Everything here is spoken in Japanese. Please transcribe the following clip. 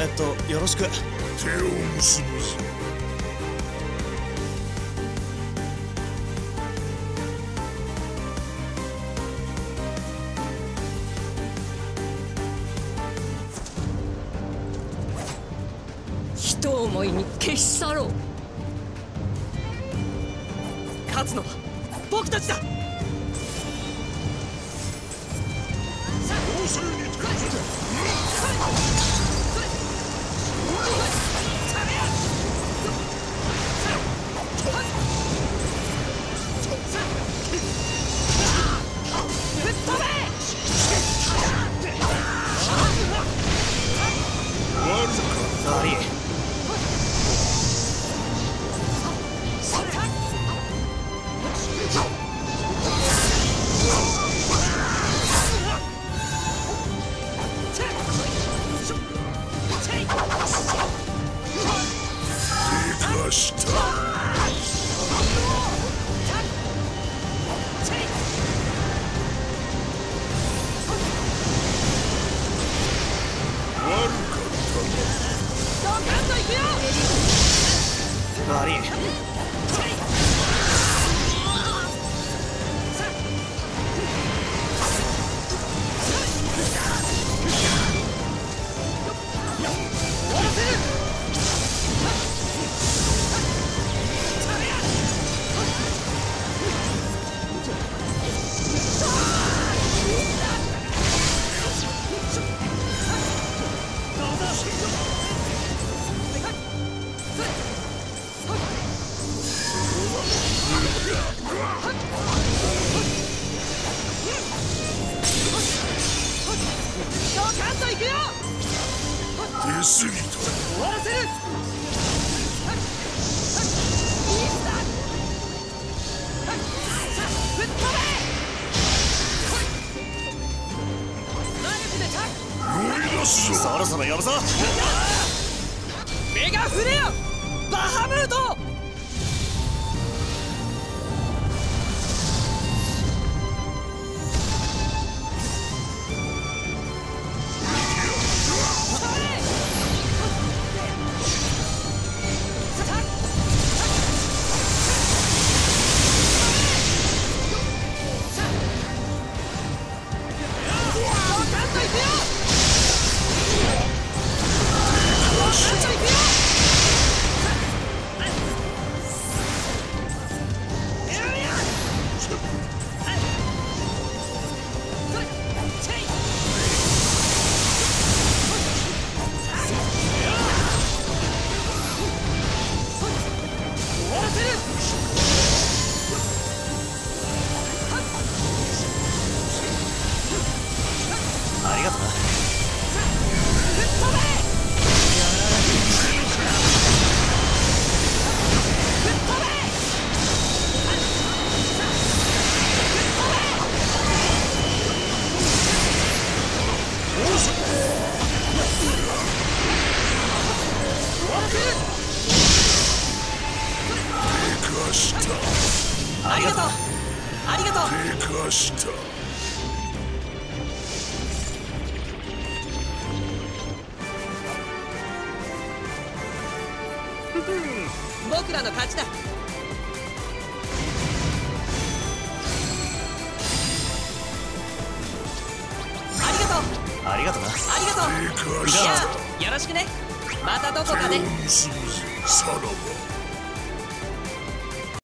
えっとよろしく。手を結ぶぞ。人思いに消し去ろう。勝つのは僕たちだ。攻勢に転じてしたったな悪い出すぎた乗り出すぞそろそろ呼ぶぞ。目が触れよがとな。ありがとう。ありがとう手化した僕らの勝ちだ。ありがとう。ありがとな。ありがとう。じゃあよろしくね。またどこかで